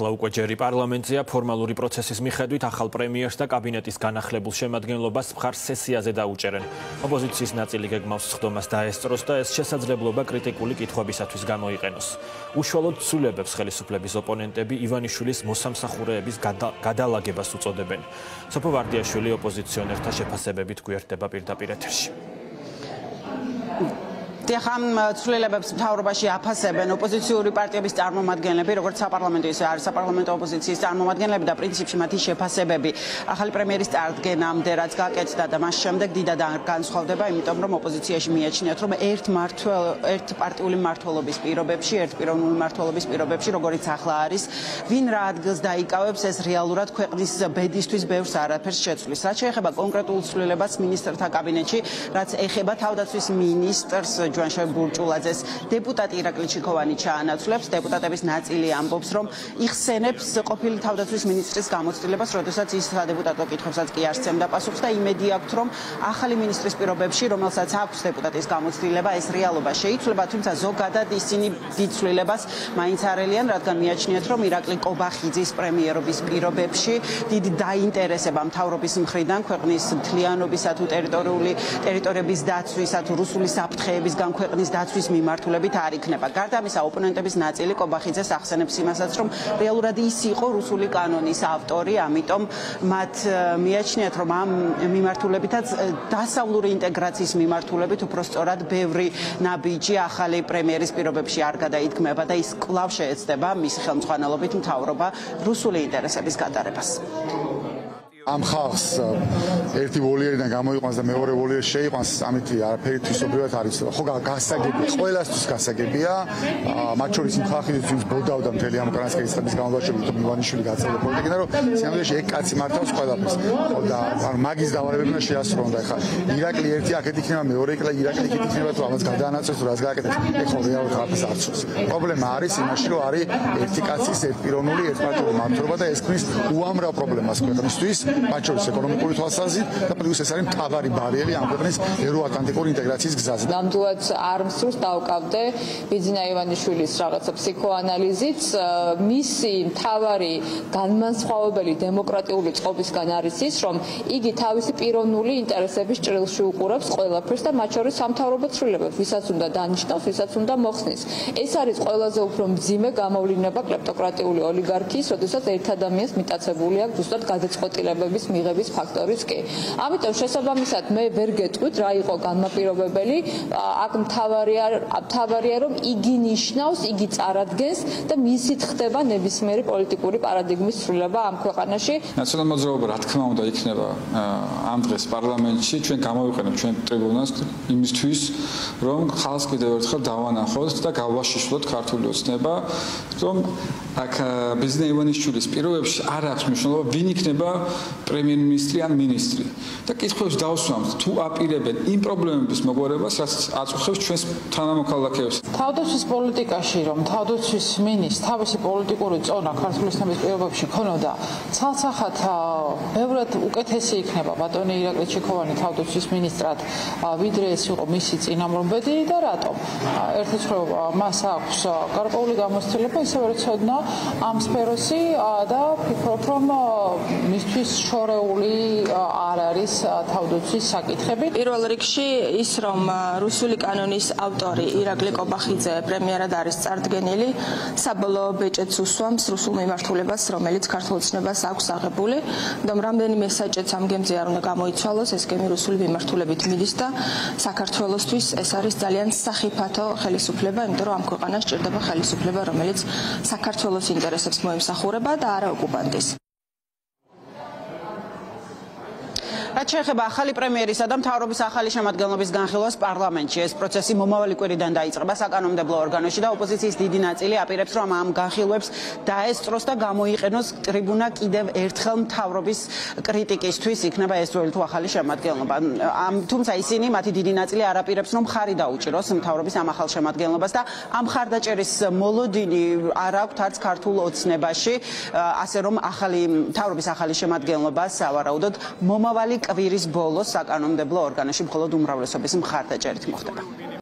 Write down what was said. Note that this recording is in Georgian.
ახლა უკვე ჯერი პარლამენტზეა ფორმალური პროცესის მიხედვით ახალ პრემიერს და კაბინეტის განახლებულ შემადგენლობას მხარს სესიაზე დაუჭერენ. ოპოზიციის ნაწილი გეგმავს სხდომას დაესწროს და ეს შესაძლებლობა კრიტიკული კითხვებისათვის გამოიყენოს. უშუალოდ ცულებებს ხელისუფლების ოპონენტები ივანიშვილის მოსამსახურეების გადალაგებას უწოდებენ. სოფო ვარდიაშვილი ოპოზიციონერთა შეფასებებით გვერდება პირდაპირ ეთერში. დიახამ ცვლილებებს მთავრობაში აფასებენ ოპოზიციური პარტიების წარმომადგენლები, როგორც საპარლამენტო ისე არის საპარლამენტო ოპოზიციის წარმომადგენლები და პრინციპში მათი შეფასებები ახალი პრემიერის წარდგენამდე რაც გაკეთდა და მას შემდეგ დიდად განსხვავდება, იმიტომ რომ ოპოზიციაში მიაჩნიათ, რომ ერთ მართლ ერთ პარტიული მართლობის პირობებში, ერთ პიროვნული მართლობის პირობებში, როგორიც ახლა არის, ვინ რა ადგილს დაიკავებს, ეს რეალურად ქვეყნის ბედისთვის ბევრს არაფერს შეცვლის. რაც შეეხება კონკრეტულ ცვლილებას მინისტრთა კაბინეტში, რაც ეხება თავდაცვის მინისტრს ჯვანშევ ბურჭულაძეს დეპუტატი ირაკლი ჩიქოვანი ჩაანაცვლებს. დეპუტატების ნაწილი ამბობს რომ იხსენებს ყოფილი თავდაცვის მინისტრის გამოცდილებას როდესაც ის სადეპუტატო კითხვებსაც კი არ სცემდა პასუხს და იმედი აქვს რომ ახალი მინისტრის პირობებში რომელსაც აქვს დეპუტატის გამოცდილება ეს რეალობა შეიცვლება თუმცა ზოგადად ისინი დიცვლილებას მაინც არელიან რადგან მიაჩნიათ რომ ირაკლი კობახიძის პრემიერობის პირობებში დიდი დაინტერესება მთავრობის მხრიდან ქვეყნის მთლიანობისა თუ ტერიტორიული ტერიტორიების დაცვისა თუ რუსული საფრთხეების გან ქვეყნის დაცვის მიმართულებით არ იქნება. გარდა ამისა, ოპონენტების ნაწილი კობახიძეს ახსენებს იმასაც, რომ რეალურად ის იყო რუსული კანონის ავტორი, ამიტომ მათ მიაჩნიათ, რომ ამ მიმართულებითაც დასავლური ინტეგრაციის მიმართულებით უფრო სწორად ბევრი ნაბიჯი ახალი პრემიერის პირობებში არ გადაიდგმება და ის კვლავ შეეცდება მისი ხელმძღვანელობით მთავრობა რუსული ინტერესების გატარებას. ამ ხალხს ერთი ვოლიერიდან გამოიყვანს და მეორე ვოლიერი შეიყვანს, ამით არაფერი თვისობრივად არის. ხო გასაგებია, ყველასთვის გასაგებია. მათ შორის იმ ხალხის ვინც ბოდავდა მთელი ამ უკრაინასკის ხების გამოვაშები, თუმცა მივანიშვილი გაწევდა პოლიტიკიდან, რომ სიამოვნებაში ეგ კაცი მართავს ყველაფერს. ხო და ან მაგის დავარებები უნდა შეასრულონ და ხა ირაკლი ერთი აქეთ იქნება, მეორე იქნება, ირაკლი იქით იქნება, თუ ამას გადაანაცვლოს, თუ რას გააკეთებს, ეგ ხო რეალურად ხალხს არ ცოს. პრობლემა არის იმაში, რომ არის ერთი კაცის ერთპიროვნული ერთპარტიული მართლობა და ეს ქმნის უამრავ პრობლემას ქვეყნისთვის. მათ შორის ეკონომიკური თვალსაზრისით და პლუს ეს არის მთავარი ბარიერი ამ ქვეყნის ევროატლანტიკური ინტეგრაციის გზაზე. ნამდვილად არ მსურს დავკავდე ბიზნა ივანიშვილის რაღაცა ფსიქოანალიზით. მისი მთავარი განმანცხოვებელი დემოკრატიული წყობისგან არის ის, რომ იგი თავისი პიროვნული ინტერესების ჭრილში უყურებს ყველაფერს და მათ შორის სამთავრობო ცვლილებებს, ვისაც უნდა დანიშნოს, ვისაც უნდა მოხსნის. ეს არის ყველაზე უფრო მძიმე გამოვლინება კლეპტოკრატიული ოლიგარქიის, როდესაც ერთ ადამიანს მიტაცებული აქვს ზუსტად გადაწყვეტილება ცნობების მიღების ფაქტორიც კი. ამიტომ შესაბამისად მე ვერ გეტყვით რა იყო განმაპირობებელი, აქ მთავარია მთავარია რომ იგი ნიშნავს, იგი წარადგენს და მისით ხდება ნებისმიერი პოლიტიკური პარადიგმის ცვლილება ამ ქვეყანაში. ნაციონალურ მოძრაობა რა თქმა უნდა იქნება ამ დღეს პარლამენტში, ჩვენ გამოვიყენებთ ჩვენ ტრიბუნას იმისთვის, რომ ხალხს კიდევ ერთხელ დავანახოთ და გავაშიშვლოთ ქართული ოცნება, რომ აქ ბიზნეს ივანიშვილის პირობებში არ აქვს მნიშვნელობა ვინ იქნება პრემიერ-მინისტრი ან მინისტრი და კითხვებს დავსვამთ თუ აპირებენ იმ პრობლემების მოგვარებას რაც აწუხებს ჩვენს თანამოქალაქეებს თავდაცვის პოლიტიკაში რომ თავდაცვის მინისტრ თავისი პოლიტიკური წონა ქართული სნების პირობებში ქონოდა ცალსახად ბევრად უკეთესი იქნება ბატონი ირაკლი ჩიქოვანი თავდაცვის მინისტრად ვიდრე ეს იყო მისი წინამორბედი და რატომ რომ მას აქვს გარკვეული გამოცდილება ისევ რომ ცოდნა ამ სფეროსი და ფიქრობ რომ მისთვის შორეული არ არის თავდაცვის საკითხები. პირველ რიგში ის რომ რუსული კანონის ავტორი ირაკლი კობახიძე პრემიერად არის წარდგენილი, საბოლოო ბეჭედს უსვამს რუსულ მიმართულებას, რომელიც ქართულ ცნებას აქვს აღებული. და რამდენიმე საჭეც ამ გემზე არ უნდა გამოიცვალოს, ეს გემი რუსული მიმართულებით მიდის და საქართველოსთვის ეს არის ძალიან სახიფათო ხელისუფლება, იმიტომ რომ ამ ქვეყანას ჭირდება ხელისუფლება, რომელიც საქართველოს ინტერესებს მოემსახურება და არა ოკუპანტის. რაც შეეხება ახალი პრემიერისა და მთავრობის ახალი შემადგენლობის განხილვას პარლამენტში, ეს პროცესი მომავალი კვირიდან დაიწყება საკანონმდებლო ორგანოში და ოპოზიციის დიდი ნაწილი აპირებს, რომ ამ განხილვებს დაესწროს და გამოიყენოს ტრიბუნა კიდევ ერთხელ მთავრობის კრიტიკისთვის, იქნება ეს ძველი თუ ახალი შემადგენლობა. ამ თუმცა ისინი მათი დიდი ნაწილი არაპირებს, რომ ხარი დაუჭიროს მთავრობის ამ ახალ შემადგენლობას და ამ ხარდაჭერის მოლოდინი არ აქვთ არც ქართულ ოცნებაში, ასე რომ ახალი მთავრობის ახალი შემადგენლობა სავარაუდოდ მომავალი კვირის ბოლოს საკანონმდებლო ორგანოში მხოლოდ უმრავლესობის მხარდაჭერით მოხდება.